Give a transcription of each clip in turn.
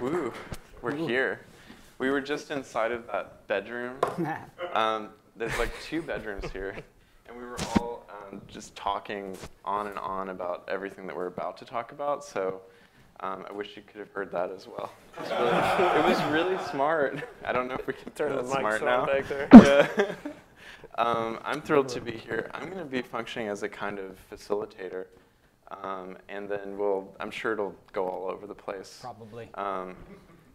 Woo, we're here. We were just inside of that bedroom. Um, there's like two bedrooms here, and we were all um, just talking on and on about everything that we're about to talk about. So um, I wish you could have heard that as well. It was really, it was really smart. I don't know if we can Turn turn the that smart now. back there. Yeah. um, I'm thrilled to be here. I'm going to be functioning as a kind of facilitator. Um, and then we'll, I'm sure it'll go all over the place. Probably. Um,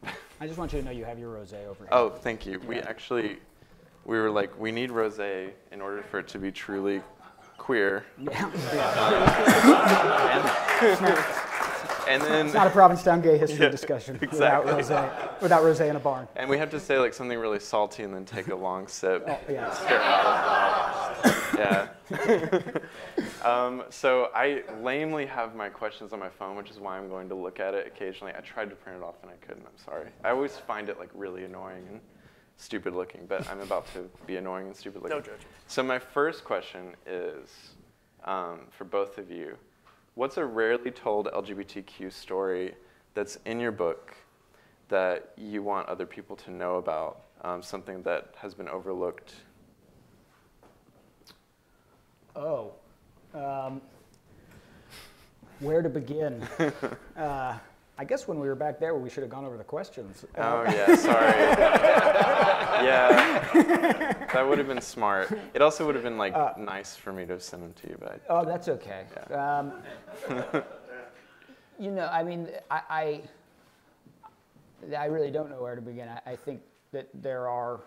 I just want you to know you have your rosé over here. oh, thank you. We actually, we were like, we need rosé in order for it to be truly queer. Yeah. And then, It's not a Provincetown gay history Yeah, discussion exactly. without rosé, without rosé in a barn. and we have to say like something really salty and then take a long sip. Oh, yeah. yeah. um, so I lamely have my questions on my phone, which is why I'm going to look at it occasionally. I tried to print it off and I couldn't. I'm sorry. I always find it like really annoying and stupid looking, but I'm about to be annoying and stupid looking. No judgment. So my first question is um, for both of you. What's a rarely told LGBTQ story that's in your book that you want other people to know about? Um, something that has been overlooked Oh. Um, where to begin? uh, I guess when we were back there, we should have gone over the questions. Uh, Oh yeah, sorry. yeah, that would have been smart. It also would have been like nice for me to send them to you, but I- Oh, that's okay. Um, you know, I mean, I, I, I really don't know where to begin. I, I think that there are,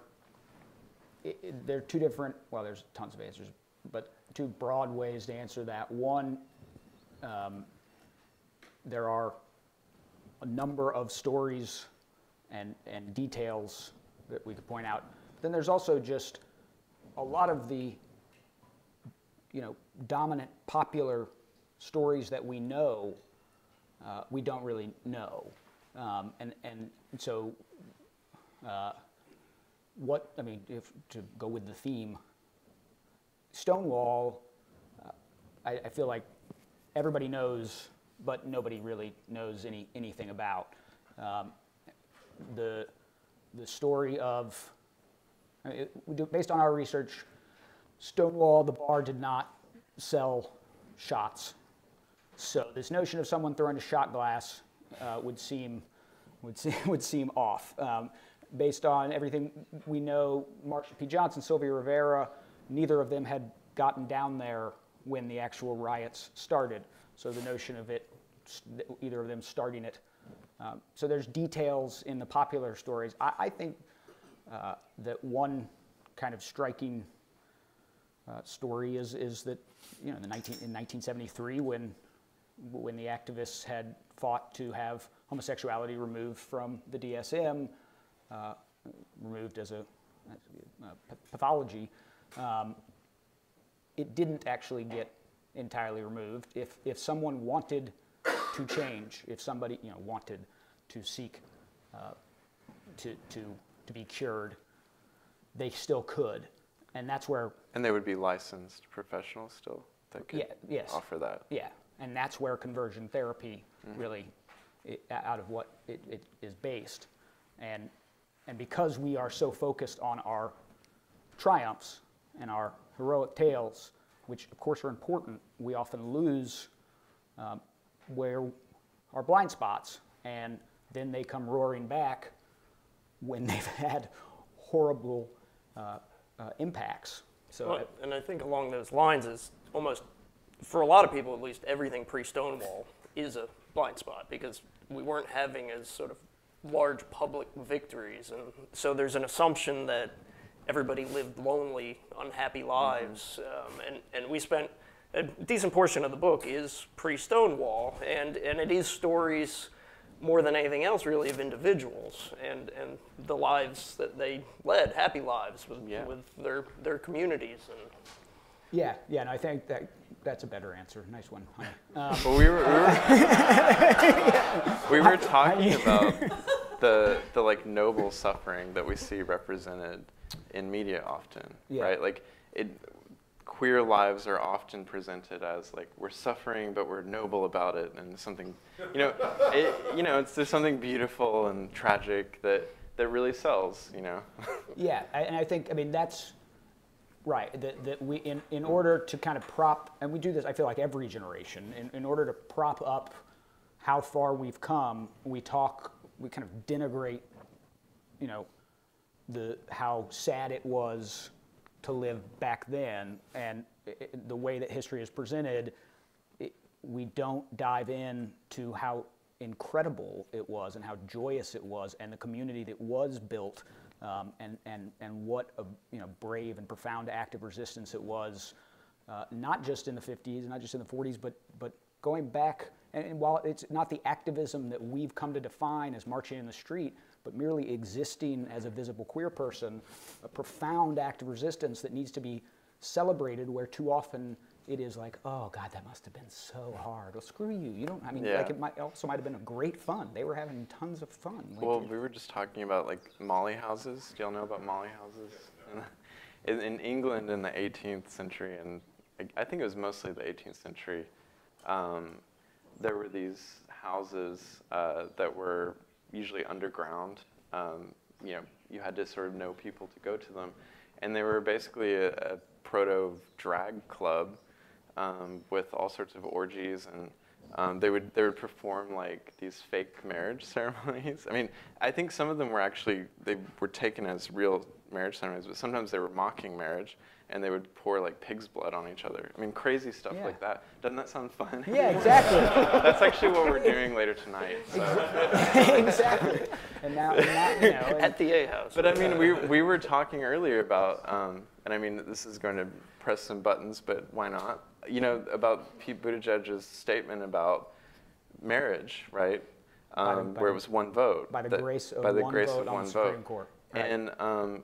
i i- there are two different, well, there's tons of answers, but two broad ways to answer that. One, um, there are a number of stories and, and details that we could point out. But Then there's also just a lot of the you know, dominant popular stories that we know, uh, we don't really know. Um, and, and so, uh, what, I mean, if, to go with the theme, Stonewall, uh, I, I feel like everybody knows, but nobody really knows any, anything about. Um, the, the story of, I mean, it- based on our research, Stonewall, the bar did not sell shots. So this notion of someone throwing a shot glass uh, would seem would seem, would seem off. Um, based on everything we know, Marsha P. Johnson, Sylvia Rivera, neither of them had gotten down there when the actual riots started. So the notion of it, either of them starting it. Um, so there's details in the popular stories. I, I think uh, that one kind of striking uh, story is, is that you know, the 19, in 1973, when, when the activists had fought to have homosexuality removed from the DSM, uh, removed as a pathology, um, it didn't actually get entirely removed. If, if someone wanted to change, if somebody you know, wanted to seek uh, to, to, to be cured, they still could. And that's where and they would be licensed professionals still that could Yeah, yes. offer that. Yeah, and that's where conversion therapy really, i out of what it, it is based. And, and because we are so focused on our triumphs and our heroic tales, which of course are important, we often lose um, where our blind spots, and then they come roaring back when they've had horrible uh, uh, impacts. So Well, and I think along those lines is almost, for a lot of people at least, everything pre-Stonewall is a blind spot because we weren't having as sort of large public victories, and so there's an assumption that everybody lived lonely, unhappy lives, um, and and we spent a decent portion of the book is pre-Stonewall, and and it is stories more than anything else really of individuals and, and the lives that they led, happy lives with, Yeah. with their, their communities. And Yeah, yeah, and I think that that's a better answer. Nice one. Um, Well, we were we were, we were talking about the the like noble suffering that we see represented in media often, Yeah. right? Like it queer lives are often presented as like we're suffering but we're noble about it and something you know it, you know it's there's something beautiful and tragic that that really sells you know Yeah, I- and I think, I mean, that's right, that, that we, in, in order to kind of prop, and we do this, I feel like every generation, in, in order to prop up how far we've come, we talk, we kind of denigrate, you know, the, how sad it was to live back then, and i- i- the way that history is presented, it, we don't dive in to how incredible it was and how joyous it was and the community that was built um, and, and, and what a you know, brave and profound act of resistance it was, uh, not just in the 50s, not just in the 40s, but, but going back, and, and while it's not the activism that we've come to define as marching in the street, but merely existing as a visible queer person, a profound act of resistance that needs to be celebrated where too often it is like, oh God, that must have been so hard. Well, screw you. You don't. I mean, Yeah. like it might also might have been a great fun. They were having tons of fun. Like, Well, we were just talking about like molly houses. Do y'all know about molly houses? In, in England in the 18th century, and I- I think it was mostly the 18th century, um, there were these houses uh, that were usually underground. Um, you know, you had to sort of know people to go to them, and they were basically a, a proto drag club um, with all sorts of orgies and um, they would they would perform like these fake marriage ceremonies. I mean, I think some of them were actually they were taken as real marriage ceremonies, but sometimes they were mocking marriage and they would pour like pig's blood on each other. I mean, crazy stuff Yeah. like that. Doesn't that sound fun? yeah, exactly. That's actually what we're doing later tonight. So. exactly. And now, and now you know, At the A house. But I mean, we, we were talking earlier about, um, and I mean, this is going to press some buttons, but why not? You know, about Pete Buttigieg's statement about marriage, right? By the- Um, by where it was one vote. by the that- grace of by the one grace vote of on the Supreme vote. Court. Right. And, um,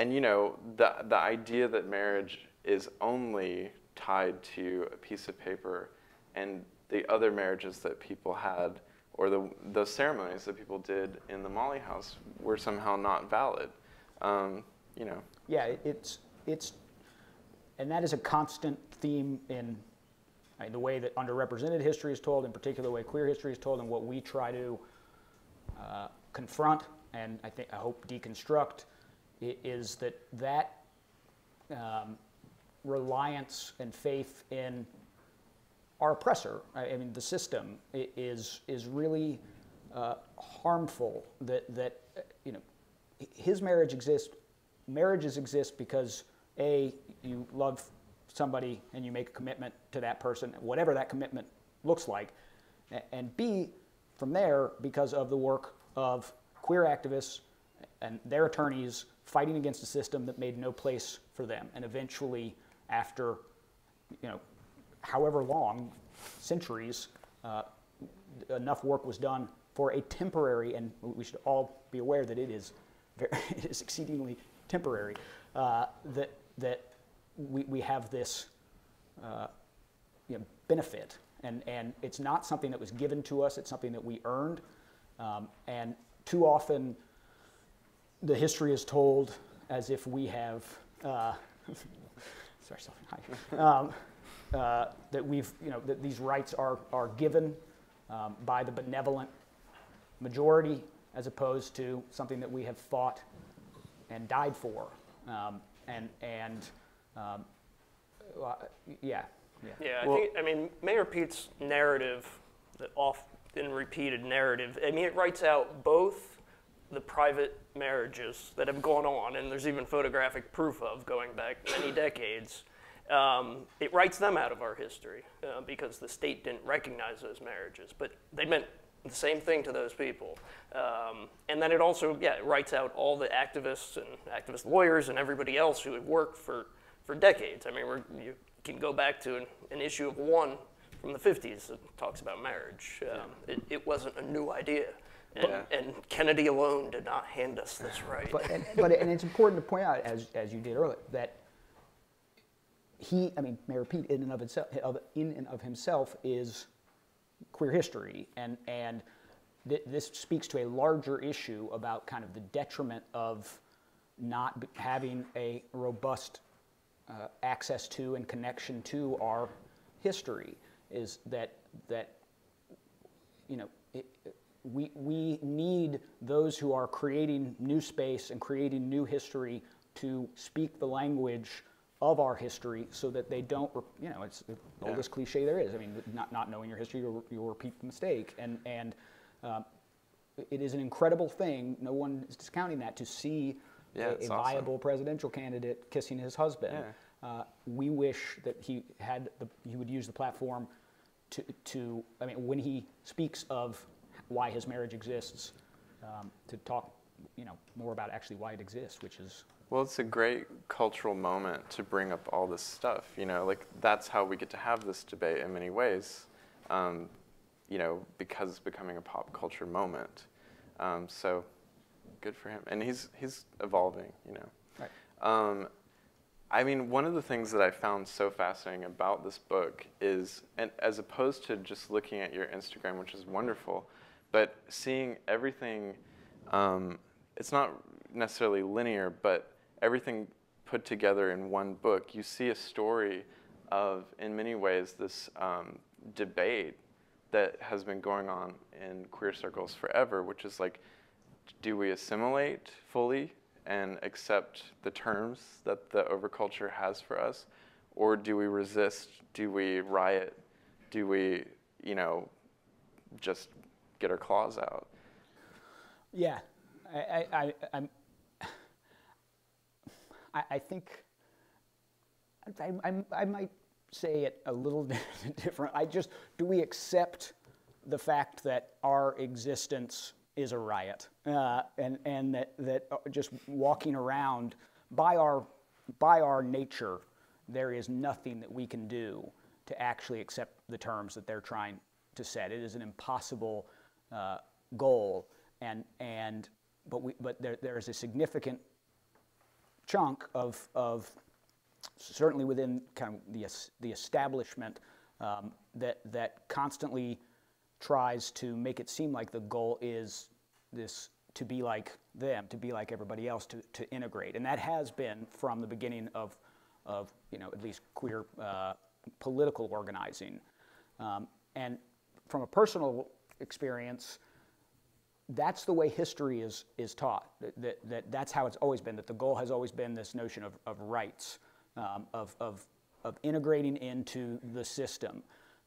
and you know, the, the idea that marriage is only tied to a piece of paper and the other marriages that people had or the, the ceremonies that people did in the Molly house were somehow not valid. Um, you know, yeah, it- it's it's, and that is a constant theme in uh, the way that underrepresented history is told, in particular the way queer history is told, and what we try to uh, confront and I think I hope deconstruct i- is that that um, reliance and faith in our oppressor, I mean the system, is is really uh, harmful. That that uh, you know his marriage exists. Marriages exist because a you love somebody and you make a commitment to that person, whatever that commitment looks like, and b from there because of the work of queer activists and their attorneys fighting against a system that made no place for them, and eventually after you know, however long, centuries, uh, enough work was done for a temporary, and we should all be aware that it is, very, it is exceedingly temporary, uh, that, that we, we have this uh, you know, benefit. And, and it's not something that was given to us, it's something that we earned. Um, and too often, the history is told as if we have, uh, sorry, Sophie, hi, um, uh, that we've, you know, that these rights are, are given um, by the benevolent majority as opposed to something that we have fought and died for. Um, and, and um, uh, yeah, yeah. Yeah, I Well- think, I mean, Mayor Pete's narrative, the often repeated narrative, I mean, it writes out both the private marriages that have gone on, and there's even photographic proof of going back many decades. Um, it writes them out of our history uh, because the state didn't recognize those marriages, but they meant the same thing to those people. Um, and then it also, yeah, it writes out all the activists and activist lawyers and everybody else who had worked for, for decades. I mean, we're, you can go back to an, an issue of one from the 50s that talks about marriage. Um, it, it wasn't a new idea. And, Yeah. and Kennedy alone did not hand us this right. But, and, but and it's important to point out, as, as you did earlier, that he, I mean, Mayor Pete, in and of itself, of, in and of himself, is queer history, and and th- this speaks to a larger issue about kind of the detriment of not b- having a robust uh, access to and connection to our history is that that you know it, we we need those who are creating new space and creating new history to speak the language of our history so that they don't you know it's the Yeah. oldest cliche there is i mean not, not knowing your history you'll, you'll repeat the mistake and and um, it is an incredible thing no one is discounting that to see Yeah, a, a awesome. viable presidential candidate kissing his husband Yeah. uh, we wish that he had the, he would use the platform to, to I mean when he speaks of why his marriage exists um, to talk you know more about actually why it exists which is Well, it's a great cultural moment to bring up all this stuff. You know, like that's how we get to have this debate in many ways. Um, you know, because it's becoming a pop culture moment. Um, so, good for him, and he's he's evolving. You know. right Um, I mean, one of the things that I found so fascinating about this book is, and as opposed to just looking at your Instagram, which is wonderful, but seeing everything, um, it's not necessarily linear, but everything put together in one book. You see a story of, in many ways, this um, debate that has been going on in queer circles forever, which is like, do we assimilate fully and accept the terms that the overculture has for us, or do we resist? Do we riot? Do we, you know, just get our claws out? yeah I, I, I, I, I think I, I, I might say it a little different. I just, do we accept the fact that our existence is a riot uh, and, and that, that uh, just walking around by our, by our nature, there is nothing that we can do to actually accept the terms that they're trying to set. It is an impossible uh, goal, and, and, but, we, but there, there is a significant chunk of, of certainly within kind of the, the establishment um, that, that constantly tries to make it seem like the goal is this to be like them, to be like everybody else, to, to integrate. And that has been from the beginning of, of you know, at least queer uh, political organizing. Um, and from a personal experience, that's the way history is, is taught. That, that, that that's how it's always been, that the goal has always been this notion of, of rights, um, of, of, of integrating into the system.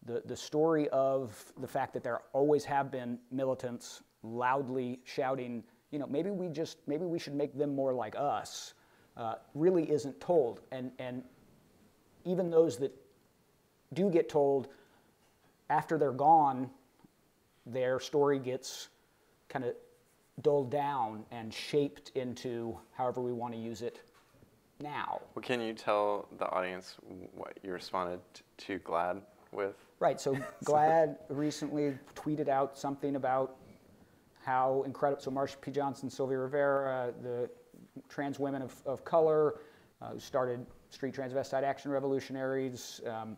The, the story of the fact that there always have been militants loudly shouting, you know, maybe we just, maybe we should make them more like us, uh, really isn't told. And, and even those that do get told, after they're gone, their story gets kind of dulled down and shaped into however we want to use it now. Well, can you tell the audience what you responded to GLAAD with? Right, so GLAAD recently tweeted out something about how incredible, so Marsha P. Johnson, Sylvia Rivera, the trans women of, of color uh, who started Street Transvestite Action Revolutionaries, um,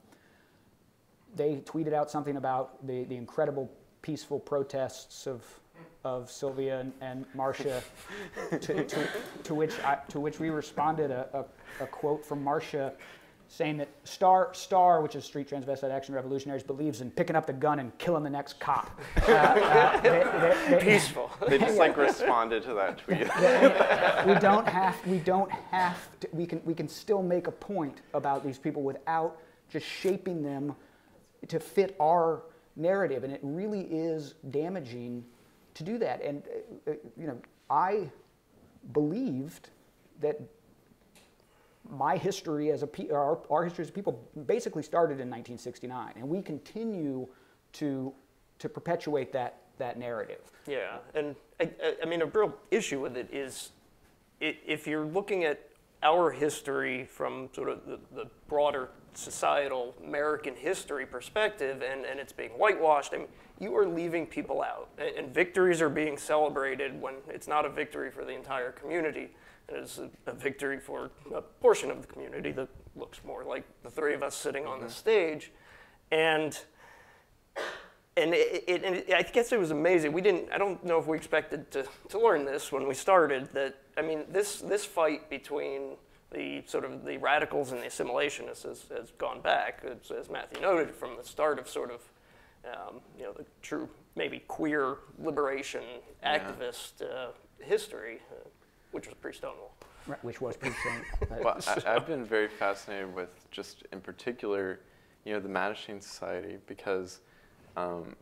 they tweeted out something about the, the incredible peaceful protests of, of Sylvia and, and Marsha, to, to, to, which I, to which we responded a, a, a quote from Marsha saying that Star, Star, which is Street Transvestite Action Revolutionaries, believes in picking up the gun and killing the next cop. Uh, uh, they- they- they- Peaceful. They just like responded to that tweet. we don't have we don't have to, we can we can still make a point about these people without just shaping them to fit our narrative and it really is damaging to do that. And uh, uh, you know i believed that my history as a our, our history as a people basically started in 1969 and we continue to to perpetuate that that narrative. Yeah, and I- I mean, a real issue with it is if you're looking at our history from sort of the, the broader societal American history perspective and, and it's being whitewashed, I mean, you are leaving people out. And, and victories are being celebrated when it's not a victory for the entire community. It is a, a victory for a portion of the community that looks more like the three of us sitting on the mm-hmm. stage. And and it, it, and it, I guess it was amazing. We didn't. I don't know if we expected to, to learn this when we started. That I mean, this this fight between the sort of the radicals and the assimilationists has, has gone back, as, as Matthew noted, from the start of sort of um, you know the true maybe queer liberation Yeah. activist uh, history, uh, which was pre-Stonewall. Right, Which was pretty soon. Uh, Well, I, I've been very fascinated with just in particular, you know, the Mattachine Society because, um,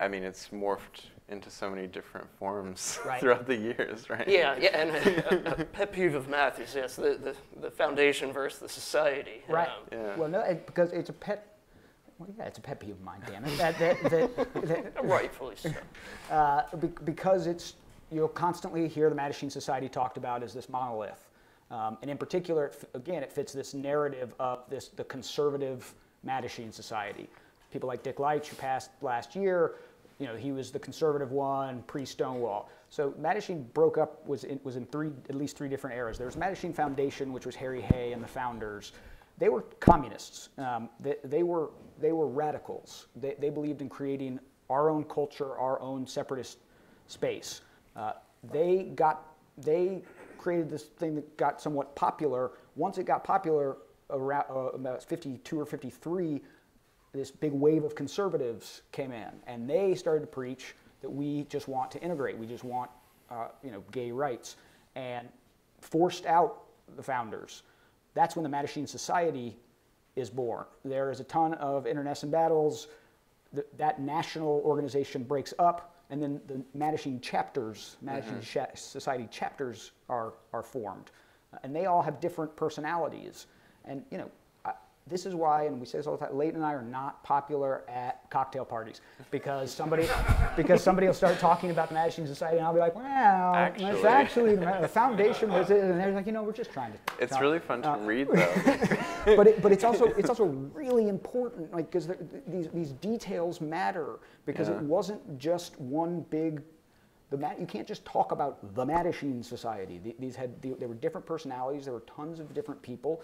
I mean, it's morphed into so many different forms Right. throughout the years, right? Yeah, yeah, and a, a pet peeve of Matthews, yes, the, the, the foundation versus the society. Right. Um, Yeah. Well, no, it, because it's a pet. Well, yeah, it's a pet peeve of mine, damn it. That, that, that, that, rightfully so. uh, be- because it's you'll constantly hear the Mattachine Society talked about as this monolith, um, and in particular, it, again, it fits this narrative of this the conservative Mattachine Society. People like Dick Leitsch, who passed last year, you know, he was the conservative one pre-Stonewall. So Mattachine broke up was in, was in three at least three different eras. There was Mattachine Foundation, which was Harry Hay and the founders. They were communists. Um, they, they were they were radicals. They, they believed in creating our own culture, our own separatist space. Uh, they got they created this thing that got somewhat popular. Once it got popular, around uh, about 52 or 53, this big wave of conservatives came in, and they started to preach that we just want to integrate, we just want uh, you know gay rights, and forced out the founders. That's when the Mattachine Society is born. There is a ton of internecine battles. Th- that national organization breaks up, and then the Mattachine chapters, Mattachine Sha- Society chapters are, are formed. And they all have different personalities. And, you know, this is why, and we say this all the time, Leighton and I are not popular at cocktail parties because somebody, because somebody will start talking about the Mattachine Society, and I'll be like, well, Actually. it's actually the, the foundation was it, and they're like, you know, we're just trying to. It's talk." really fun to Uh, read, though. but it, but it's also it's also really important, like because these these details matter because Yeah. it wasn't just one big. You can't just talk about the Mattachine Society. These had the, there were different personalities. There were tons of different people,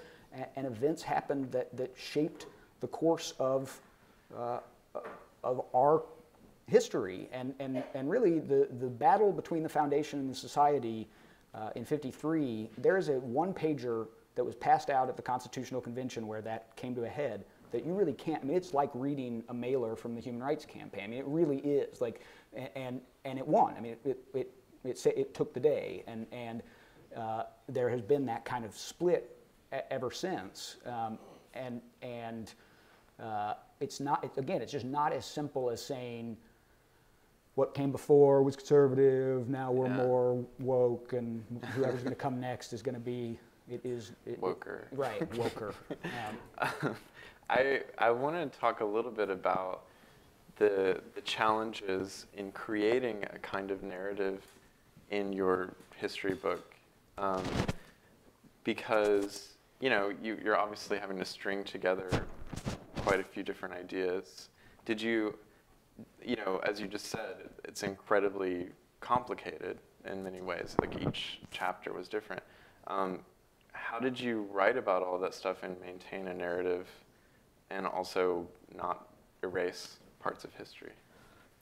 and, events happened that that shaped the course of uh, of our history. And and and really the the battle between the foundation and the society uh, in '53. There is a one pager that was passed out at the Constitutional Convention where that came to a head that you really can't. I mean, it's like reading a mailer from the Human Rights Campaign. I mean, it really is. Like, and and it won. I mean, it it it it, it took the day, and and uh, there has been that kind of split ever since. Um, and and uh, it's not. It, again, it's just not as simple as saying what came before was conservative. Now we're Yeah. more woke, and whoever's going to come next is going to be. It is it, Woker. right? Woker. Um, I, I want to talk a little bit about the, the challenges in creating a kind of narrative in your history book. Um, because, you know, you, you're obviously having to string together quite a few different ideas. Did you, you know, as you just said, it's incredibly complicated in many ways. Like each chapter was different. Um, how did you write about all that stuff and maintain a narrative and also not erase parts of history?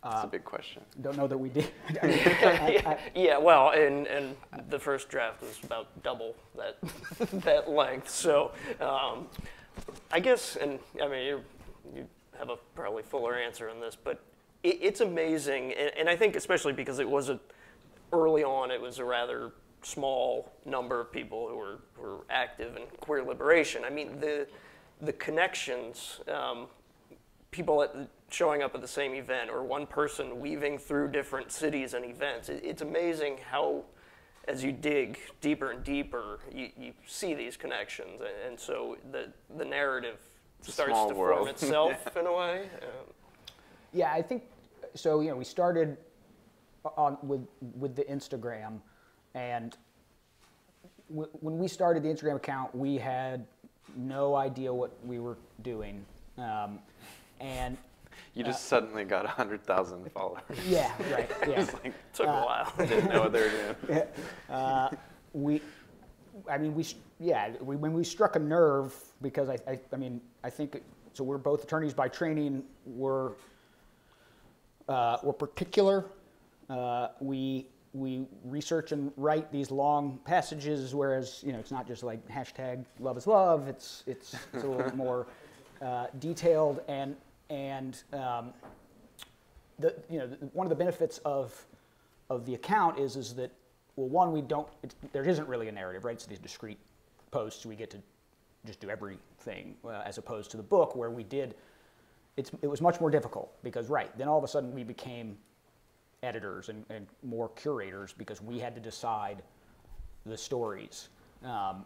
That's a big question. don't know that we did. I mean, I- I- Yeah, well, and, and the first draft was about double that that length. So um, I guess, and I mean, you, you have a probably fuller answer on this, but it, it's amazing, and, and I think especially because it was a early on, it was a rather small number of people who were, who were active in queer liberation. I mean, the the connections. Um, people at the, showing up at the same event or one person weaving through different cities and events. It, it's amazing how, as you dig deeper and deeper, you, you see these connections. And, and so the, the narrative It's starts to world. form itself in a way. Um, Yeah, I think so. You know, we started on with with the Instagram, and w- when we started the Instagram account, we had no idea what we were doing, um, and You just suddenly got 100,000 followers. yeah, right, yeah. It's like, took a while. didn't know what they were doing. Uh, we, I mean, we, yeah, we, when we struck a nerve, because I, I, I mean, I think, so we're both attorneys by training, we're, uh, we're particular. Uh, we, we research and write these long passages, whereas you know it's not just like hashtag love is love. It's it's, it's a little bit more uh, detailed and and um, the you know one of the benefits of of the account is is that well one we don't it, there isn't really a narrative right. It's these discrete posts. We get to just do everything uh, as opposed to the book where we did. It's, it was much more difficult because right then all of a sudden we became editors and, and more curators because we had to decide the stories. Um,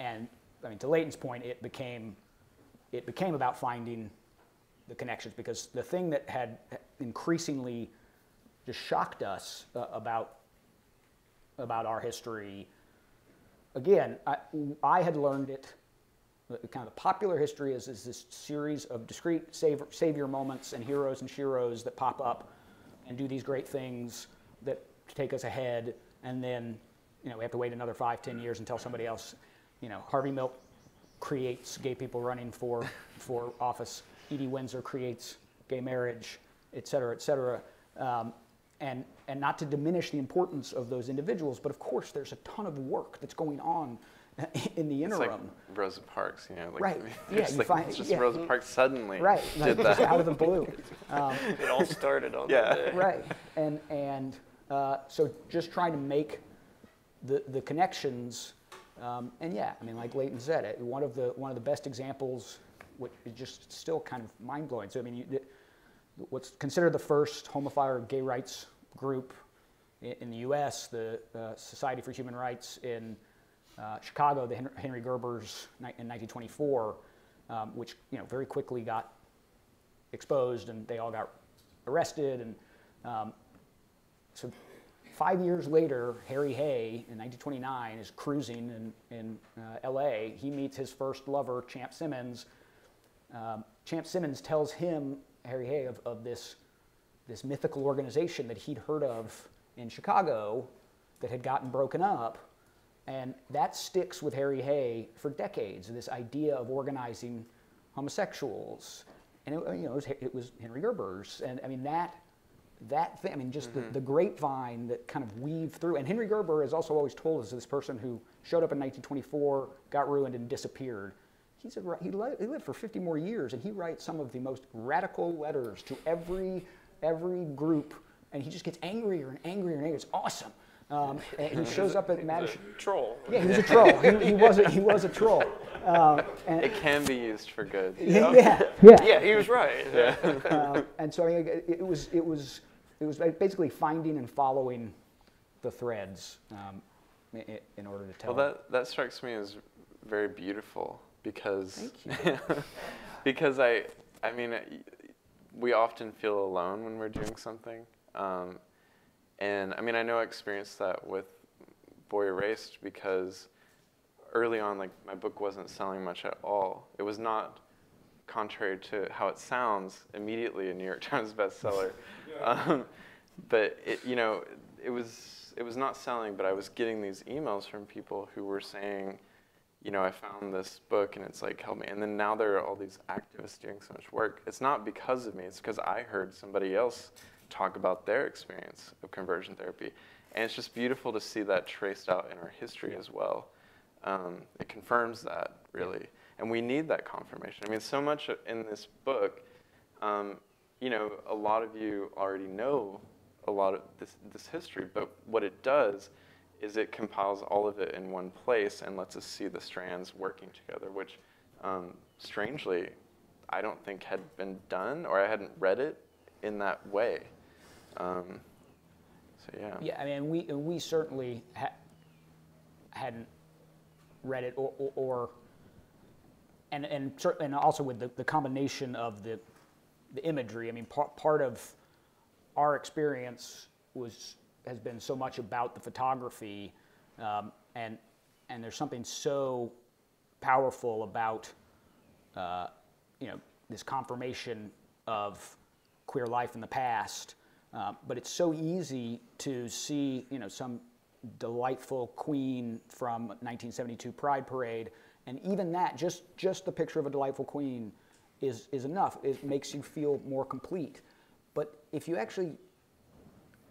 and I mean, to Leighton's point, it became it became about finding the connections because the thing that had increasingly just shocked us uh, about about our history. Again, I, I had learned it. Kind of the popular history is, is this series of discrete savior, savior moments and heroes and sheroes that pop up and do these great things that take us ahead, and then you know we have to wait another five, ten years until somebody else, you know, Harvey Milk creates gay people running for for office. Edie Windsor creates gay marriage, et cetera, et cetera. Um, and, and not to diminish the importance of those individuals, but of course there's a ton of work that's going on in the interim. It's like Rosa Parks, you know, like, right? Yeah, you like, find, just yeah. Rosa Parks suddenly right, did like, that. out of the blue. Um, It all started on Yeah. that day. right, and and uh, so just trying to make the the connections, um, and yeah, I mean, like Leighton said, it, one of the one of the best examples, which is just still kind of mind blowing. So I mean, you, what's considered the first homophile gay rights group in, in the U.S., the uh, Society for Human Rights in uh, Chicago, the Hen- Henry Gerber's in 1924, um, which you know very quickly got exposed, and they all got arrested. And um, so, five years later, Harry Hay in 1929 is cruising in, in uh, L.A. He meets his first lover, Champ Simmons. Um, Champ Simmons tells him, Harry Hay, of, of this, this mythical organization that he'd heard of in Chicago that had gotten broken up. And that sticks with Harry Hay for decades, this idea of organizing homosexuals. And it, you know, it was, it was Henry Gerber's. And I mean, that, that thing, I mean, just the, the grapevine that kind of weaved through. And Henry Gerber has also always told us this person who showed up in 1924, got ruined, and disappeared. He's a, he, li- he lived for 50 more years, and he writes some of the most radical letters to every, every group, and he just gets angrier and angrier and angrier. It's awesome. Um, and he shows up at Madison. Troll. Yeah, he was a troll. He, he was a, he was a troll. Um, and, It can be used for good. yeah, yeah. Yeah, he was right. Yeah. Um, and so I mean, it, it was it was it was basically finding and following the threads um, in, in order to tell. Well, that, that strikes me as very beautiful because Thank because I I mean we often feel alone when we're doing something, um, and I mean I know I experienced that with Boy Erased because early on like my book wasn't selling much at all. It was not contrary to how it sounds immediately a New York Times bestseller, um, but it you know it was it was not selling, but I was getting these emails from people who were saying you know, I found this book and it's like, help me. And then now there are all these activists doing so much work. It's not because of me, it's because I heard somebody else talk about their experience of conversion therapy. And it's just beautiful to see that traced out in our history as well. Um, it confirms that, really. And we need that confirmation. I mean, so much in this book, um, you know, a lot of you already know a lot of this, this history, but what it does is it compiles all of it in one place and lets us see the strands working together, which um, strangely I don't think had been done or I hadn't read it in that way. Um, so yeah. Yeah, I mean, we we certainly ha- hadn't read it, or, or, or and and and also with the, the combination of the the imagery. I mean, part part of our experience was has been so much about the photography, um, and and there's something so powerful about uh, you know this confirmation of queer life in the past. Um, but it's so easy to see you know some delightful queen from 1972 Pride Parade, and even that just just the picture of a delightful queen is is enough. It makes you feel more complete. But if you actually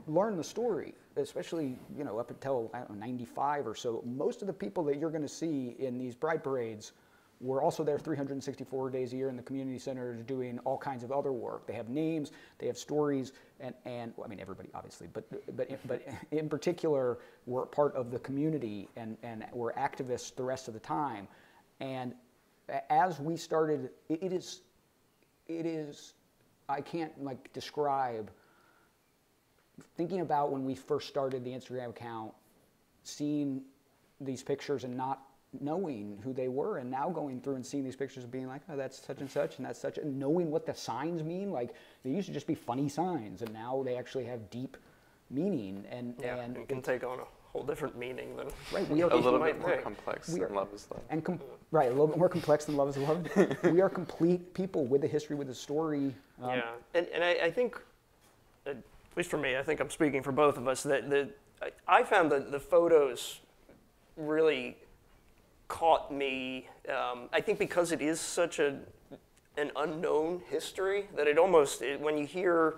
learn the story, especially you know up until know, 95 or so. Most of the people that you're going to see in these bride parades were also there 364 days a year in the community centers doing all kinds of other work. They have names, they have stories, and, and well, I mean everybody obviously, but but but in particular were part of the community and and were activists the rest of the time. And as we started, it, it is it is I can't like describe thinking about when we first started the Instagram account, seeing these pictures and not knowing who they were and now going through and seeing these pictures and being like oh that's such and such and that's such and knowing what the signs mean like they used to just be funny signs and now they actually have deep meaning and Yeah, and it can take on a whole different meaning than right we are A little bit more complex We than love is love. and com- right a little bit more complex than love is love we are complete people with a history with a story um, yeah, and, and I, I think, uh, at least for me, I think I'm speaking for both of us, that the, I, found that the photos really caught me. Um, I think because it is such a, an unknown history that it almost, it, when you hear,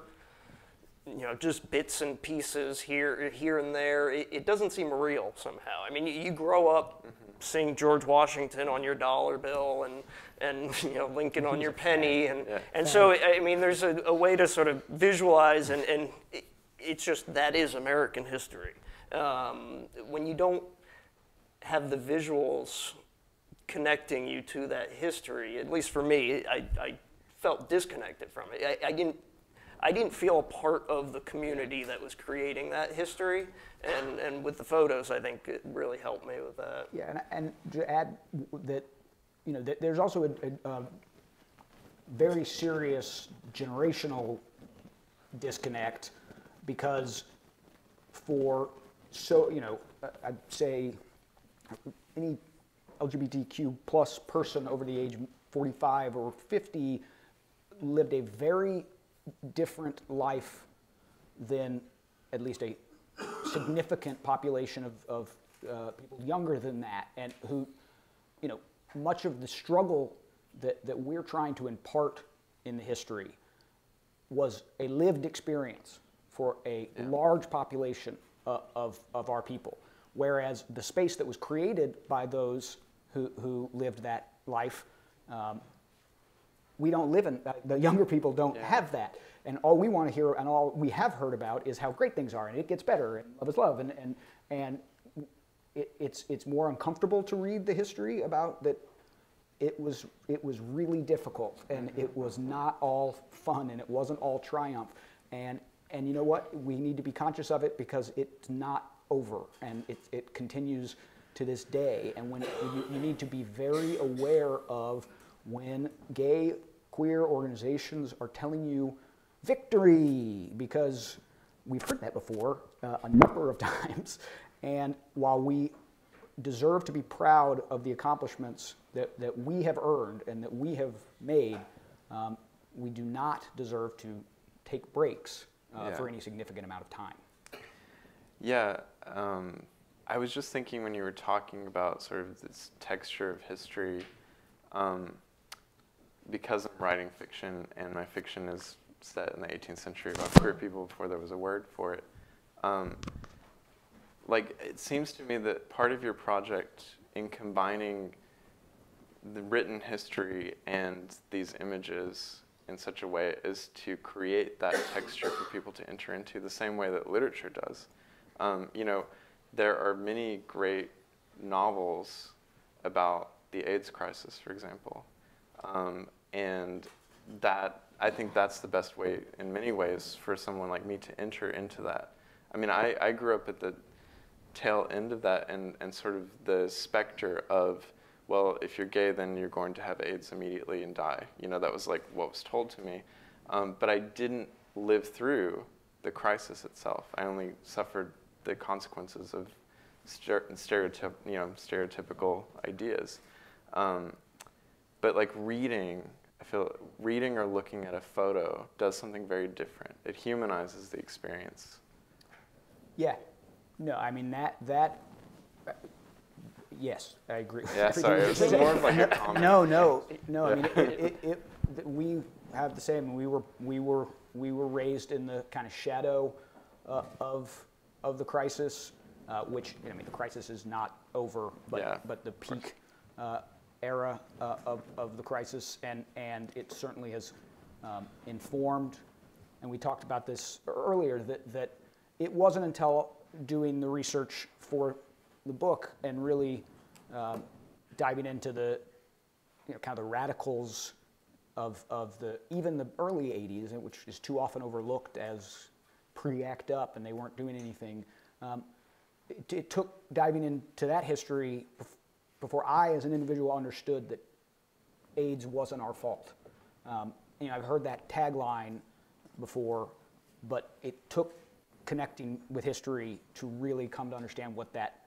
you know, just bits and pieces here, here and there, it, it doesn't seem real somehow. I mean, you, you grow up seeing George Washington on your dollar bill and, and you know, Lincoln on your penny. And, Yeah. and so, I mean, there's a, a way to sort of visualize, and, and it, it's just that is American history. Um, when you don't have the visuals connecting you to that history, at least for me, I, I felt disconnected from it. I, I didn't. I didn't feel a part of the community that was creating that history, and, and with the photos, I think it really helped me with that. Yeah, and, and to add that, you know, that there's also a, a, a very serious generational disconnect because for so, you know, I'd say any LGBTQ plus person over the age of 45 or 50 lived a very different life than at least a significant population of, of uh, people younger than that and who, you know, much of the struggle that, that we're trying to impart in the history was a lived experience for a large population uh, of, of our people. Whereas the space that was created by those who, who lived that life, um, we don't live in, uh, the younger people don't Yeah. have that. And all we want to hear and all we have heard about is how great things are and it gets better and love is love. And, and, and it, it's, it's more uncomfortable to read the history about that it was, it was really difficult and it was not all fun and it wasn't all triumph. And, and you know what? We need to be conscious of it because it's not over and it, it continues to this day. And when you, you need to be very aware of when gay, queer organizations are telling you victory because we've heard that before uh, a number of times. And while we deserve to be proud of the accomplishments that, that we have earned and that we have made, um, we do not deserve to take breaks uh, Yeah. for any significant amount of time. Yeah, um, I was just thinking when you were talking about sort of this texture of history, um, because I'm writing fiction and my fiction is set in the 18th century about queer people before there was a word for it. Um, like it seems to me that part of your project in combining the written history and these images in such a way is to create that texture for people to enter into the same way that literature does. Um, you know, there are many great novels about the AIDS crisis, for example, um, and that I think that's the best way, in many ways, for someone like me to enter into that. I mean, I, I grew up at the tail end of that and, and sort of the specter of, well, if you're gay, then you're going to have AIDS immediately and die. You know, that was like what was told to me. Um, but I didn't live through the crisis itself. I only suffered the consequences of stere- stereotyp- you know, stereotypical ideas. Um, but like reading, I feel reading or looking at a photo does something very different. It humanizes the experience. Yeah. No, I mean, that, that, uh, yes, I agree. Yeah, sorry, it was more of like a comment. No, no, no. I mean, Yeah. it, it, it, we have the same. We were, we were, we were raised in the kind of shadow uh, of, of the crisis, uh, which, I mean, the crisis is not over, but, Yeah, but the peak uh, era uh, of, of the crisis, and, and it certainly has um, informed, and we talked about this earlier, that, that it wasn't until doing the research for the book and really um, diving into the, you know, kind of the radicals of, of the, even the early 80s, which is too often overlooked as pre-ACT UP and they weren't doing anything. Um, it, it took diving into that history before I, as an individual, understood that AIDS wasn't our fault. Um, you know, I've heard that tagline before, but it took connecting with history to really come to understand what that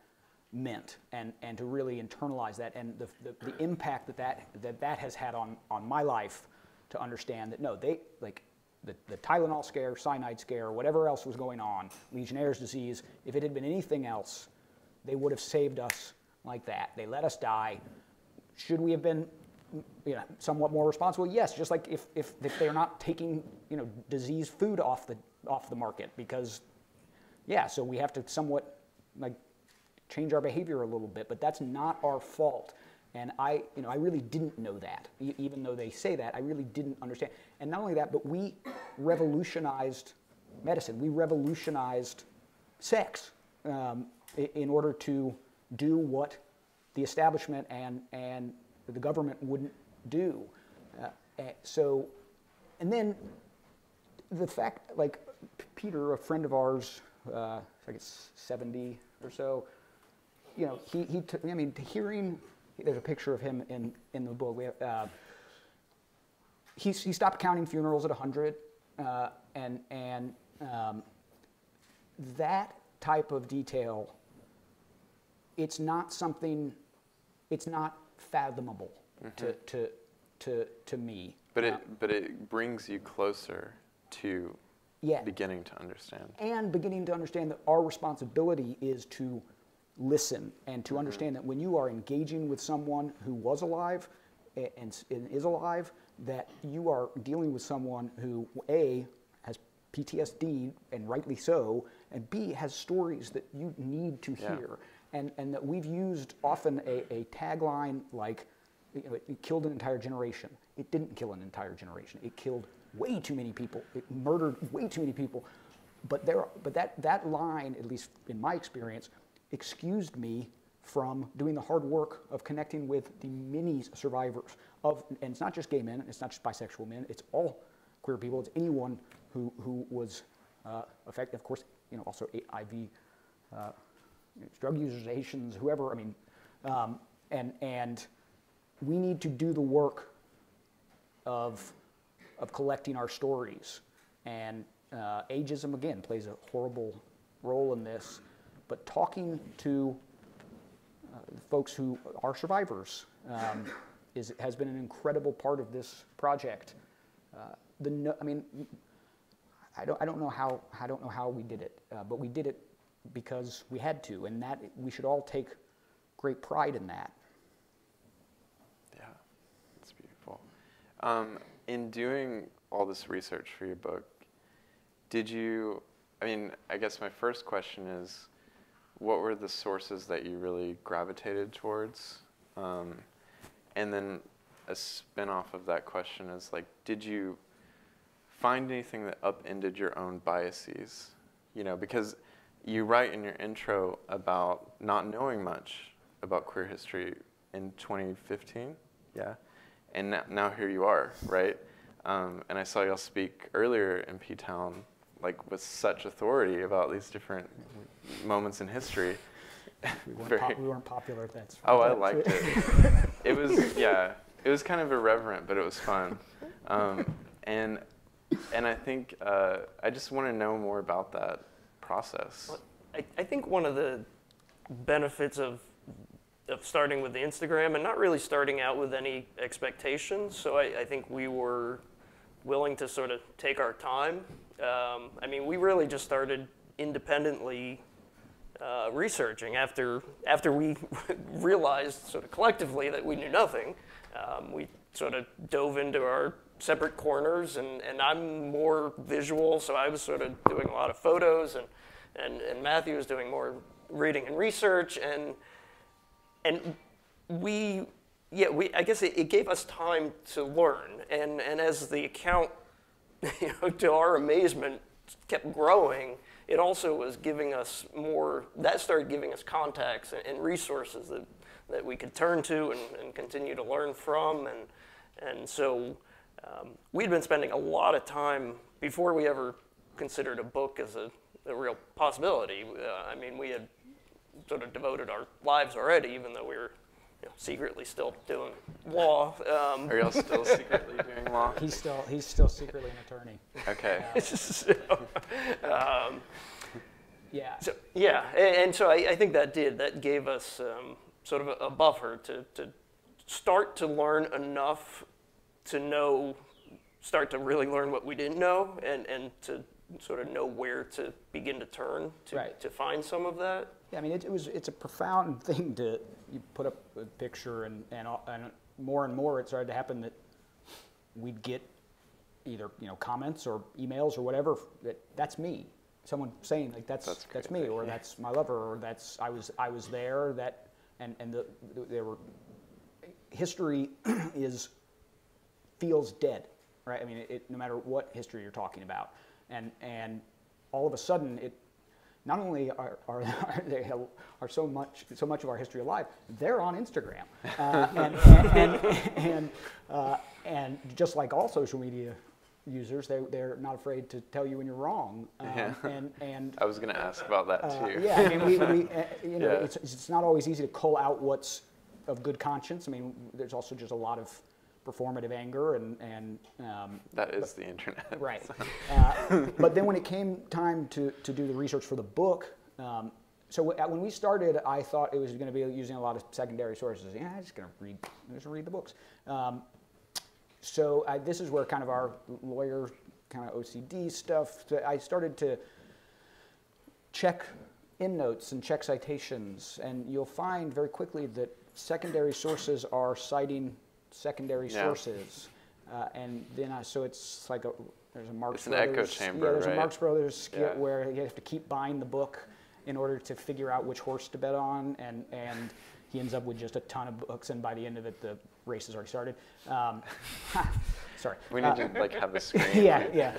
meant and, and to really internalize that and the, the, the impact that that, that that has had on, on my life to understand that no, they, like the, the Tylenol scare, cyanide scare, whatever else was going on, Legionnaire's disease, if it had been anything else, they would have saved us like that. They let us die. Should we have been you know, somewhat more responsible? Yes, just like if, if, if they're not taking you know, disease food off the, off the market because, yeah, so we have to somewhat like change our behavior a little bit, but that's not our fault. And I, you know, I really didn't know that, E- even though they say that, I really didn't understand. And not only that, but we revolutionized medicine. We revolutionized sex um, in order to do what the establishment and, and the government wouldn't do. Uh, eh, so, and then the fact, like Peter, a friend of ours, uh, I it's 70 or so, you know, he, he I mean, hearing, there's a picture of him in, in the book. We have, uh, he, he stopped counting funerals at 100, uh, and, and um, that type of detail, it's not something, it's not fathomable to, to, to, to me. But Uh, it but it brings you closer to Yeah. beginning to understand. and beginning to understand that our responsibility is to listen and to understand that when you are engaging with someone who was alive and, and is alive, that you are dealing with someone who a has PTSD and rightly so, and b has stories that you need to Yeah. hear, and and that we've used often a, a tagline like. You know, it, killed an entire generation. It didn't kill an entire generation. It killed way too many people. It murdered way too many people. But there, but that that line, at least in my experience, excused me from doing the hard work of connecting with the many survivors of, and it's not just gay men, it's not just bisexual men, it's all queer people. It's anyone who who was uh, affected. Of course, you know, also IV uh, drug users, Haitians, whoever. I mean, um, and and we need to do the work of of collecting our stories. And uh, ageism again plays a horrible role in this. But talking to uh, the folks who are survivors um, is has been an incredible part of this project. Uh, the no, I mean, I don't, I don't know how I don't know how we did it, uh, but we did it because we had to, and that we should all take great pride in that. Yeah, it's beautiful. Um, in doing all this research for your book, did you? I mean, I guess my first question is, what were the sources that you really gravitated towards? Um, and then a spin-off of that question is like, did you find anything that upended your own biases? You know, because you write in your intro about not knowing much about queer history in 2015, yeah, and now, now here you are, right? Um, and I saw y'all speak earlier in P Town, like with such authority about these different moments in history. We weren't, Very- pop- we weren't popular at that. Oh, I liked it. it was yeah, it was kind of irreverent, but it was fun. Um, and and I think uh, I just want to know more about that process. I, I think one of the benefits of of starting with the Instagram and not really starting out with any expectations. So I, I think we were willing to sort of take our time. Um, I mean, we really just started independently uh, researching after after we realized sort of collectively that we knew nothing. Um, we sort of dove into our separate corners, and, and I'm more visual, so I was sort of doing a lot of photos, and, and, and Matthew was doing more reading and research, and, and we, yeah, we, I guess it, it gave us time to learn, and, and as the account, you know, to our amazement, kept growing, it also was giving us more, that started giving us contacts and, and resources that, that we could turn to and, and continue to learn from. And, and so um, we'd been spending a lot of time before we ever considered a book as a, a real possibility. Uh, I mean, we had sort of devoted our lives already, even though we were you know, secretly still doing law. Um, Are y'all still secretly doing law? He's still he's still secretly an attorney. Okay. so, um, Yeah. So yeah, and, and so I, I think that did that gave us um, sort of a, a buffer to, to start to learn enough to know, start to really learn what we didn't know, and, and to sort of know where to begin to turn to, Right. to find some of that. Yeah, I mean, it, it was it's a profound thing to you put up a picture and and all- and more and more it started to happen that we'd get either you know comments or emails or whatever that that's me. Someone saying like that's That's that's, me or that's my lover or that's I was I was there that and and the, the, there were history is feels dead, right? I mean, it, no matter what history you're talking about, and and all of a sudden it not only are, are, are they are so much so much of our history alive, they're on Instagram, uh, and and and, and, uh, and just like all social media users, they they're not afraid to tell you when you're wrong, um, Yeah. and and I was going to ask about that uh, too. yeah, I mean, we, we uh, you know, Yeah. it's, it's not always easy to cull out what's of good conscience. I mean, there's also just a lot of performative anger and and um, That is the internet. right. Uh, but then when it came time to to do the research for the book. Um, so w- when we started, I thought it was going to be using a lot of secondary sources. Yeah, I'm just going to read, I'm just read the books. Um, so I, this is where kind of our lawyer kind of OCD stuff. I started to check endnotes and check citations, and you'll find very quickly that secondary sources are citing secondary Yeah. sources, uh, and then I, so it's like a there's a Marx It's an echo Brothers, chamber, yeah, there's right? a Marx Brothers skit Yeah. where you have to keep buying the book in order to figure out which horse to bet on, and and he ends up with just a ton of books, and by the end of it, the race has already started. Um, sorry. We need to like have a screen. Yeah, yeah.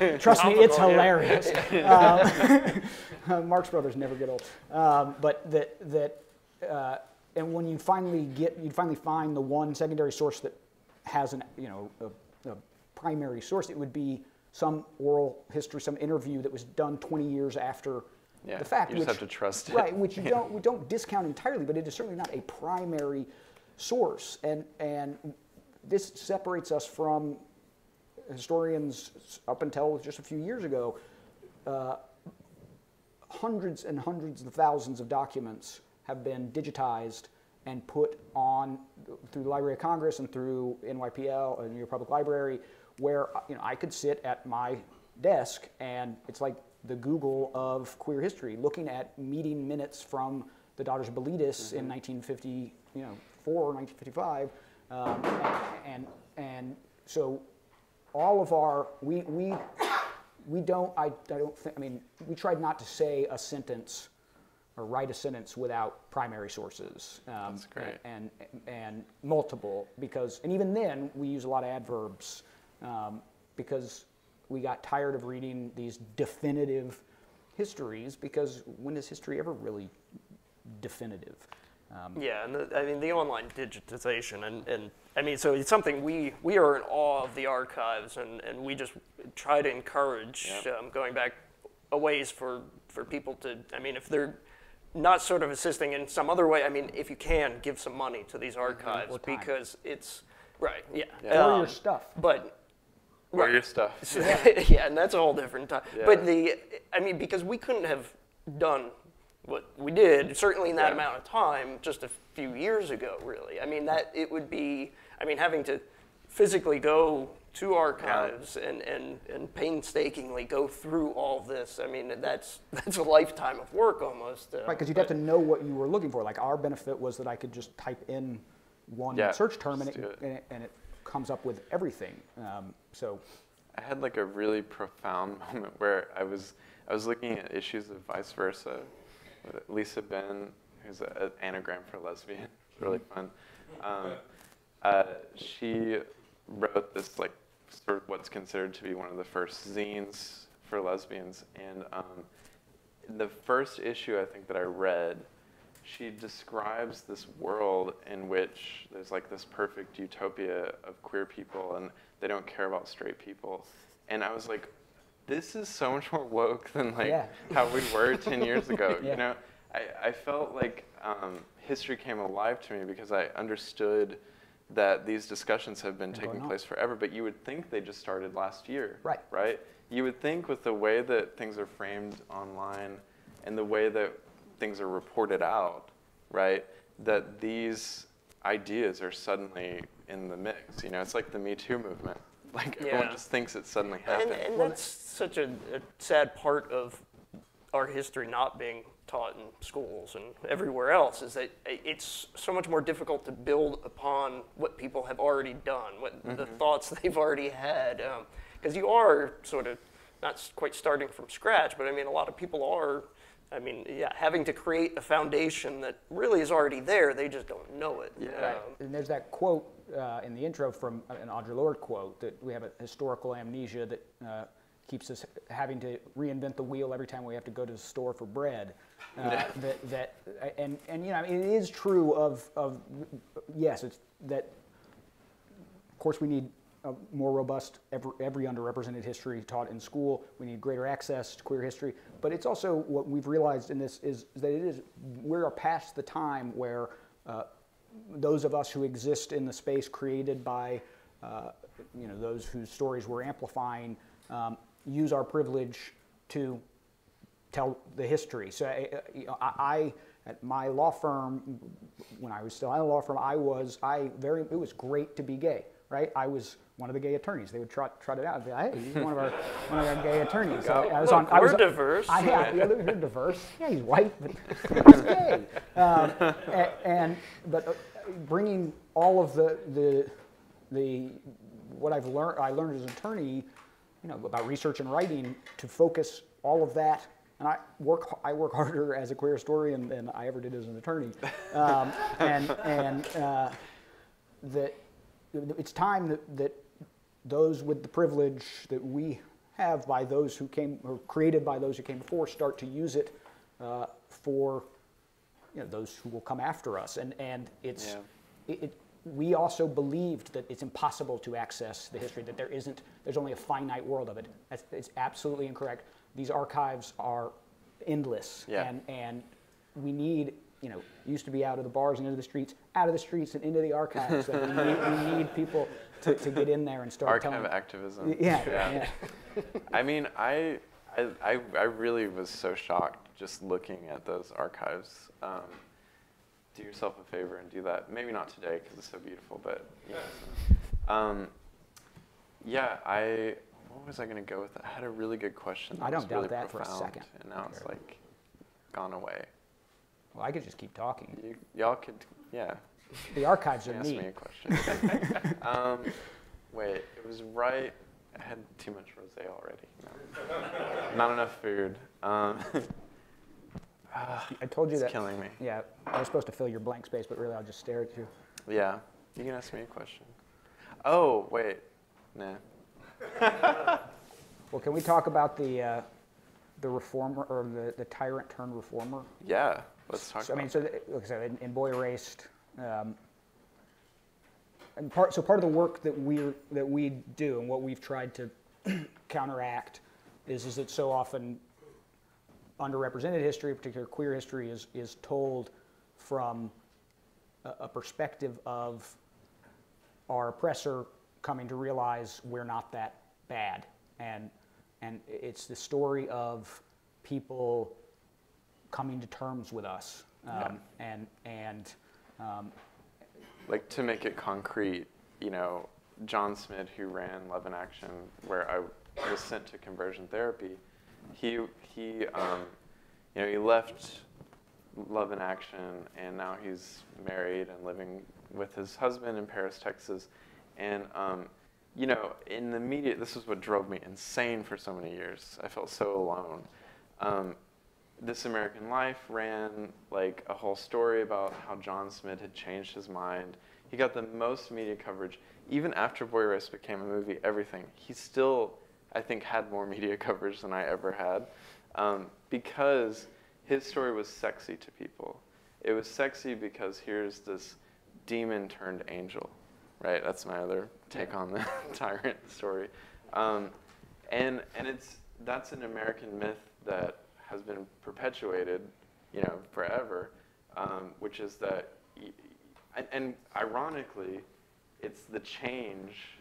Uh, trust me, it's hilarious. um, uh, Marx Brothers never get old. Um, but that that uh, and when you finally get, you finally find the one secondary source that has an you know a, a primary source. It would be some oral history, some interview that was done 20 years after Yeah, the fact. you just which, have to trust it. Right, which you don't we don't discount entirely, but it is certainly not a primary source, and and this separates us from historians up until just a few years ago. Uh, hundreds and hundreds of thousands of documents have been digitized and put on through the Library of Congress and through NYPL and New York Public Library, where you know I could sit at my desk and it's like the Google of queer history, looking at meeting minutes from the Daughters of Bilitis in 1950, you know, four or 1955, um, and and so all of our we we we don't I, I don't think I mean we tried not to say a sentence or write a sentence without primary sources um, That's great. and, and and multiple because and even then we use a lot of adverbs um, because we got tired of reading these definitive histories because when is history ever really definitive? Um, Yeah, and the, I mean the online digitization, and, and I mean so it's something we we are in awe of the archives, and, and we just try to encourage Yeah. um, going back a ways for for people to. I mean, if they're not sort of assisting in some other way, I mean, if you can give some money to these archives Or time. because it's right, yeah, Yeah. Or Um, your stuff. but Or your stuff. so- yeah, and that's a whole different time. Yeah. But the, I mean, because we couldn't have done what we did, certainly in that Yeah. amount of time, just a few years ago, really. I mean, that it would be, I mean, having to physically go to archives and, and, and painstakingly go through all this. I mean, that's that's a lifetime of work almost. Uh, Right, because you'd have to know what you were looking for. Like our benefit was that I could just type in one Yeah, search term and it, it. and it, and it comes up with everything. Um, so I had like a really profound moment where I was I was looking at issues of vice versa. with Lisa Ben, who's a- an anagram for lesbian, it's really fun. Um, uh, she wrote this like sort of what's considered to be one of the first zines for lesbians, and um, in the first issue I think that I read, she describes this world in which there's like this perfect utopia of queer people and they don't care about straight people. And I was like, this is so much more woke than like Yeah. how we were 10 years ago. Yeah. You know, I, I felt like um, history came alive to me because I understood that these discussions have been Been taking going on. place forever, but you would think they just started last year. Right. Right? You would think with the way that things are framed online and the way that things are reported out, right, that these ideas are suddenly in the mix. You know, it's like the Me Too movement. Like everyone Yeah. just thinks it suddenly happened. and Well, that's such a, a sad part of our history not being taught in schools and everywhere else is that it's so much more difficult to build upon what people have already done, what the Mm-hmm. thoughts they've already had. Because you are sort of not quite starting from scratch, but I mean, a lot of people are. I mean, yeah, having to create a foundation that really is already there, they just don't know it. Yeah. Um, And there's that quote uh, in the intro from uh, an Audre Lorde quote that we have a historical amnesia that uh, keeps us having to reinvent the wheel every time we have to go to the store for bread. Uh, that, that, and, and you know, it is true of, of yes, it's that of course, we need a more robust every, every underrepresented history taught in school. We need greater access to queer history. But it's also what we've realized in this is that it is we're past the time where uh, those of us who exist in the space created by uh, you know those whose stories we're amplifying um, use our privilege to tell the history. So I, I, I at my law firm, when I was still at a law firm, I was I very it was great to be gay, right? I was one of the gay attorneys. They would trot, trot it out. and be like, hey, he's one of our one of our gay attorneys. I, I was Look, on. I was we're diverse. I, yeah, we're diverse. Yeah, he's white, but he's gay. Um, a- and but uh, bringing all of the the the what I've learned I learned as an attorney, you know, about research and writing to focus all of that. And I work I work harder as a queer historian than I ever did as an attorney. Um, and and uh, that it's time that, that those with the privilege that we have by those who came or created by those who came before start to use it uh, for you know, those who will come after us. And, and it's, it, it, we also believed that it's impossible to access the history, that there isn't, there's only a finite world of it. That's, it's absolutely incorrect. These archives are endless. Yeah. And, and we need, you know, used to be out of the bars and into the streets, out of the streets and into the archives. We, need, we need people to, to get in there and start Archive telling. activism. Yeah, yeah. I mean, I, I, I, I really was so shocked just looking at those archives. Um, do yourself a favor and do that. Maybe not today because it's so beautiful, but know. Um, yeah, I. What was I going to go with? That? I had a really good question. I don't doubt really that for a profound, second. And now it's like gone away. Well, I could just keep talking. You, y'all could, yeah. The archives are Ask neat. me a question. um, wait, it was right. I had too much rosé already. No. Not enough food. Um, I told you it's that. killing me. Yeah, I was supposed to fill your blank space, but really I'll just stare at you. Yeah, you can ask me a question. Oh wait, nah. Well, can we talk about the uh, the reformer or the, the tyrant turned reformer? Yeah, let's talk So, I mean, so like I said, in, in Boy Erased, um, and part so part of the work that we that we do and what we've tried to counteract is is that so often underrepresented history, particularly queer history, is is told from a, a perspective of our oppressor coming to realize we're not that bad, and and it's the story of people coming to terms with us, um, and and um, like to make it concrete, you know, John Smid, who ran Love in Action, where I was sent to conversion therapy, he he um, you know he left Love in Action, and now he's married and living with his husband in Paris, Texas, And um, you know, in the media, this is what drove me insane for so many years. I felt so alone. Um, this American Life ran like a whole story about how John Smid had changed his mind. He got the most media coverage, even after Boy Erased became a movie. Everything he still, I think, had more media coverage than I ever had, um, because his story was sexy to people. It was sexy because here's this demon turned angel, right? That's my other take on the tyrant story, um, and and it's that's an American myth that has been perpetuated, you know, forever, um, which is that, y- and, and ironically, it's the change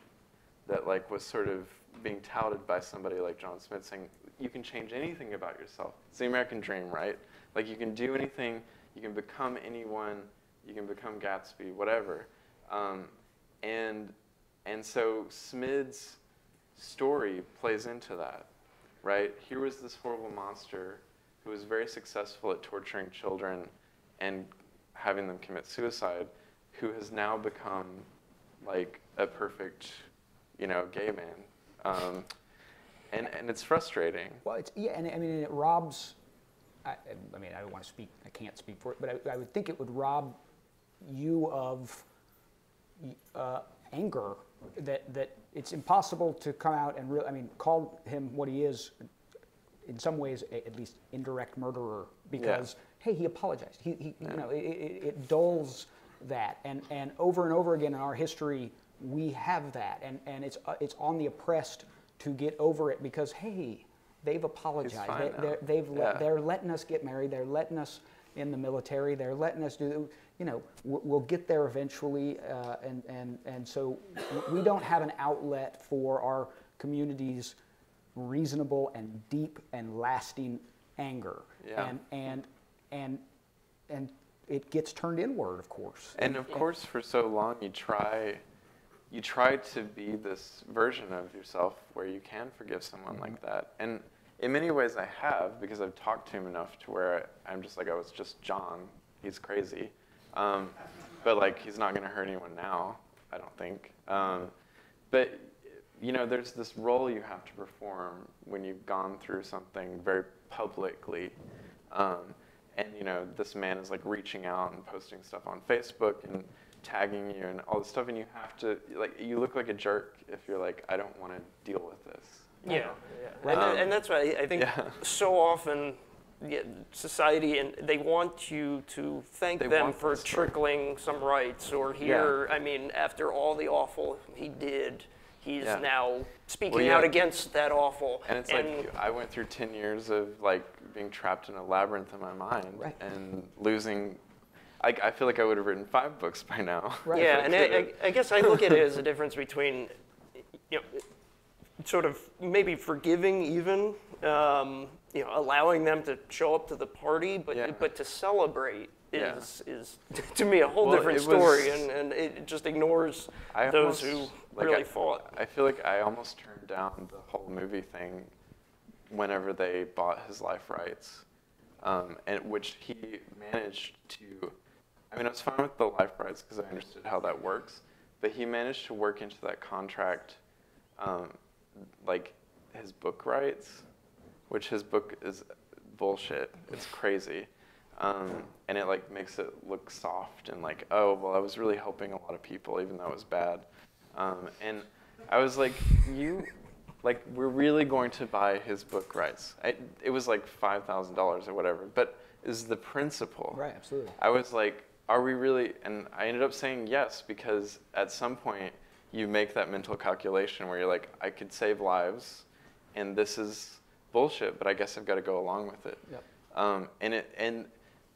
that like was sort of being touted by somebody like John Smid saying you can change anything about yourself. It's the American dream, right? Like you can do anything, you can become anyone, you can become Gatsby, whatever. Um, and and so Smid's story plays into that, right? Here was this horrible monster who was very successful at torturing children and having them commit suicide, who has now become like a perfect, you know, gay man. Um, and, and it's frustrating. Well, it's, yeah, and I mean, it robs, I, I mean, I don't want to speak, I can't speak for it, but I, I would think it would rob you of uh, anger that, that it's impossible to come out and really, I mean, call him what he is, in some ways, a, at least indirect murderer, because, hey, he apologized. He, he you know, it, it, it dulls that. And, and over and over again in our history, we have that. And, and it's, uh, it's on the oppressed to get over it because, hey, they've apologized. They, now. they're, they've let, Yeah. they're letting us get married. They're letting us in the military. They're letting us do, you know, we'll we'll get there eventually. Uh, and, and, and so we don't have an outlet for our community's reasonable and deep and lasting anger. Yeah. And, and, and, and it gets turned inward, of course. And of course, for so long, you try, you try to be this version of yourself where you can forgive someone like that. And in many ways, I have because I've talked to him enough to where I'm just like, oh, it's just John. He's crazy, um, but like he's not gonna hurt anyone now. I don't think. Um, but you know, there's this role you have to perform when you've gone through something very publicly. Um, and you know, this man is like reaching out and posting stuff on Facebook and tagging you and all this stuff, and you have to like, you look like a jerk if you're like, I don't want to deal with this. Yeah, yeah. Right. And, Um, and that's why I I think yeah. so often yeah, society and they want you to thank They them for the story. trickling some rights or here. I mean, after all the awful he did, he's Yeah. now speaking Well, yeah. out against that awful. And it's like I went through 10 years of like being trapped in a labyrinth in my mind Right. and losing. I, I feel like I would have written five books by now. Right. Yeah, if and I. I, I guess I look at it as a difference between, you know, sort of maybe forgiving even, um, you know, allowing them to show up to the party, but Yeah. but to celebrate Yeah. is is to me a whole Well, different story, was- and, and it just ignores I those almost- who like, really I, fought. I feel like I almost turned down the whole movie thing whenever they bought his life rights, um, and which he managed to. I mean, I was fine with the life rights because I understood how that works, but he managed to work into that contract, um, like his book rights, which his book is bullshit. It's crazy. Um, and it like makes it look soft and like, oh, well, I was really helping a lot of people, even though it was bad. Um, and I was like, you, like, we're really going to buy his book rights. I, it was like five thousand dollars or whatever, but is the principle. Right, absolutely. I was like, are we really? And I ended up saying yes because at some point you make that mental calculation where you're like, I could save lives, and this is bullshit, but I guess I've got to go along with it. Yep. Um, and it and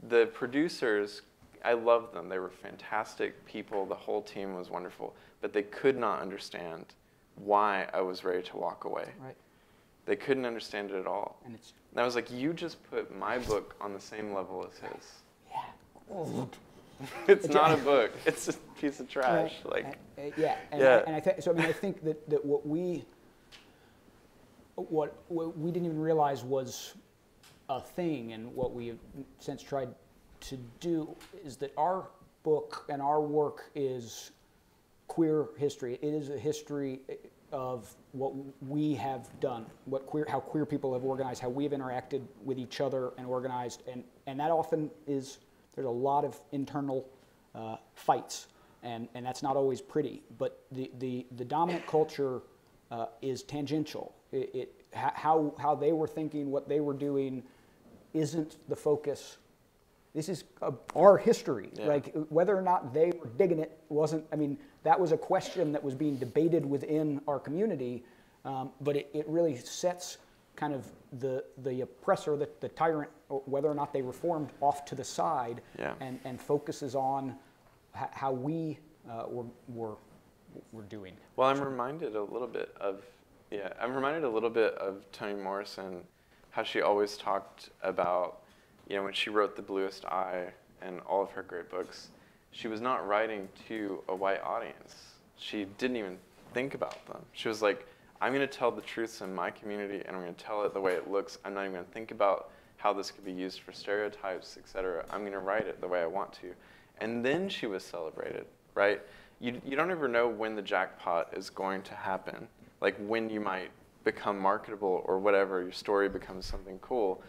the producers, I loved them. They were fantastic people. The whole team was wonderful, but they could not understand why I was ready to walk away. Right. They couldn't understand it at all. And it's, And I was like, you just put my book on the same level as his. yeah. It's not a book. It's a piece of trash. Right. Like, Uh, uh, yeah, and, Yeah. and I think so. I mean, I think that, that what we what, what we didn't even realize was a thing, and what we have since tried to do is that our book and our work is queer history. It is a history of what we have done, what queer, how queer people have organized, how we have interacted with each other and organized, and, and that often is, there's a lot of internal uh, fights, and, and that's not always pretty. But the, the, the dominant culture uh, is tangential. It, it, how, how they were thinking, what they were doing, isn't the focus this is uh, our history. Yeah. Like whether or not they were digging it wasn't. I mean, that was a question that was being debated within our community, um, but it, it really sets kind of the the oppressor, the, the tyrant, or whether or not they reformed, off to the side, Yeah. and and focuses on how we uh, were were were doing. Well, I'm reminded a little bit of, yeah, I'm reminded a little bit of Toni Morrison, how she always talked about, you know, when she wrote The Bluest Eye and all of her great books, she was not writing to a white audience. She didn't even think about them. She was like, I'm going to tell the truths in my community and I'm going to tell it the way it looks. I'm not even going to think about how this could be used for stereotypes, et cetera. I'm going to write it the way I want to. And then she was celebrated, right? You, you don't ever know when the jackpot is going to happen, like when you might become marketable or whatever, your story becomes something cool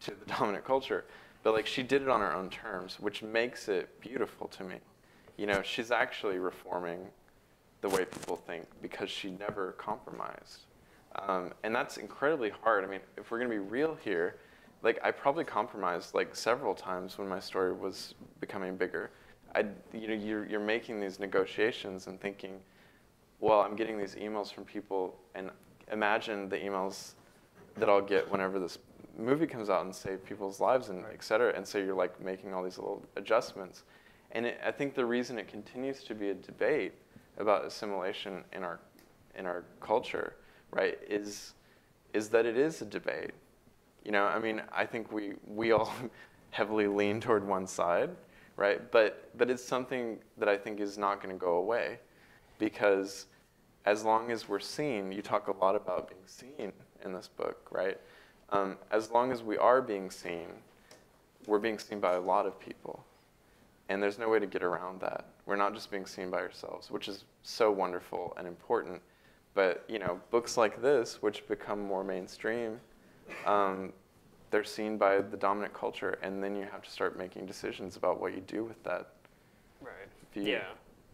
to the dominant culture. But like she did it on her own terms, which makes it beautiful to me. You know, she's actually reforming the way people think because she never compromised. Um, and that's incredibly hard. I mean, if we're gonna be real here, like I probably compromised like several times when my story was becoming bigger. I, you know, you're, you're making these negotiations and thinking, well, I'm getting these emails from people, and imagine the emails that I'll get whenever this movie comes out and save people's lives and et cetera. And so you're like making all these little adjustments. And it, I think the reason it continues to be a debate about assimilation in our in our culture, right, is is that it is a debate. You know, I mean, I think we we all heavily lean toward one side, right? But but it's something that I think is not going to go away, because as long as we're seen, you talk a lot about being seen in this book, right? Um, as long as we are being seen, we're being seen by a lot of people. And there's no way to get around that. We're not just being seen by ourselves, which is so wonderful and important. But you know, books like this, which become more mainstream, um, they're seen by the dominant culture, and then you have to start making decisions about what you do with that. Right. view. Yeah.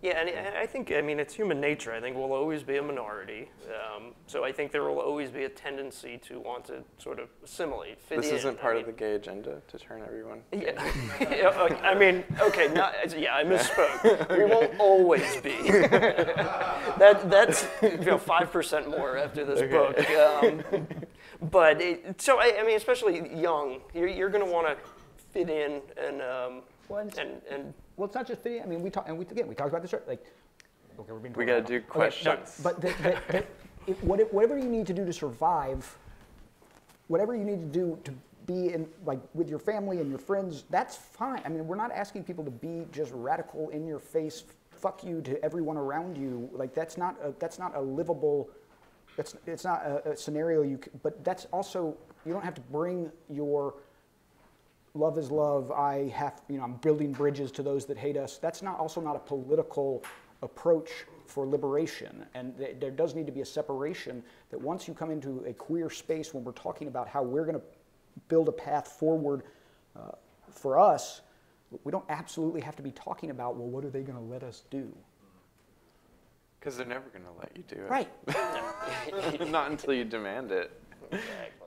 Yeah, and and I think, I mean, it's human nature. I think we'll always be a minority. Um, so I think there will always be a tendency to want to sort of assimilate, fit This in. isn't I part of the gay agenda to turn everyone. Yeah, Yeah, I mean, okay, not, yeah, I misspoke. We won't always be. that, that's you know five percent more after this book. Um, but it, so I, I mean, especially young, you're, you're going to want to fit in and um, and- and and Well, it's not just fitting. I mean, we talk, and we again we talked about this. Like, okay, we're being. We gotta do Okay, no, questions. but the, the, the, if, what- whatever you need to do to survive, whatever you need to do to be in like with your family and your friends, that's fine. I mean, we're not asking people to be just radical in your face, fuck you to everyone around you. Like that's not a, that's not a livable. That's it's not a, a scenario you. c- But that's also you don't have to bring your love is love. I have, you know, I'm building bridges to those that hate us. That's not also not a political approach for liberation. And th- there does need to be a separation that once you come into a queer space when we're talking about how we're going to build a path forward uh, for us, we don't absolutely have to be talking about, well, what are they going to let us do? Because they're never going to let you do it. Right. Not until you demand it. exactly.